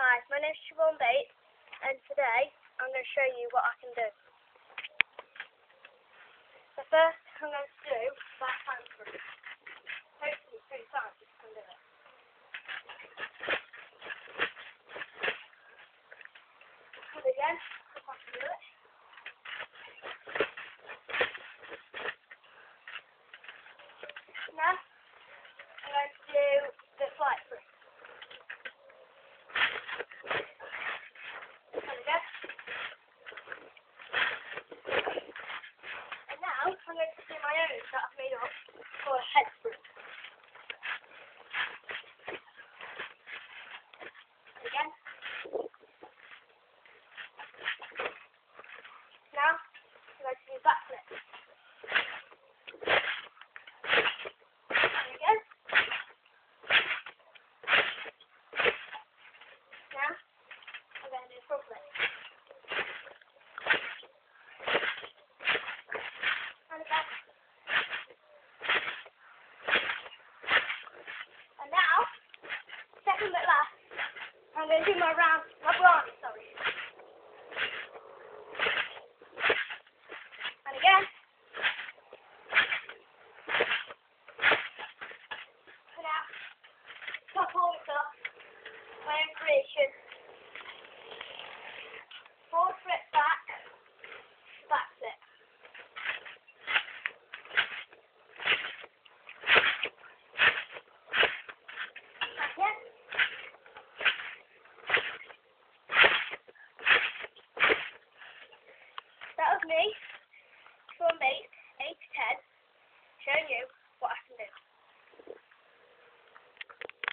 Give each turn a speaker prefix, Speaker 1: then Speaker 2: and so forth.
Speaker 1: Hi, my name's Siobhan Bates, and today I'm going to show you what I can do. The first I'm going to do back handspring. Hopefully three times you can do it. And again, if I can do it. I'm going to do my own that I've made up for a head spring. Again. Now I'm going to do backflip. And again. Now I'm going to do front flip. And back. And now, second but last, I'm going to do my round, my brownie, sorry. And again. And now, top all this up, my own creation. Forward flip back, back flip. Again. That was me.